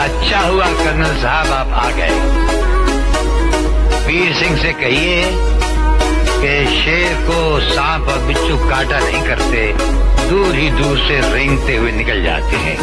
अच्छा हुआ कर्नल साहब, आप आ गए। वीर सिंह से कहिए कि शेर को सांप और बिच्छू काटा नहीं करते, दूर ही दूर से रेंगते हुए निकल जाते हैं।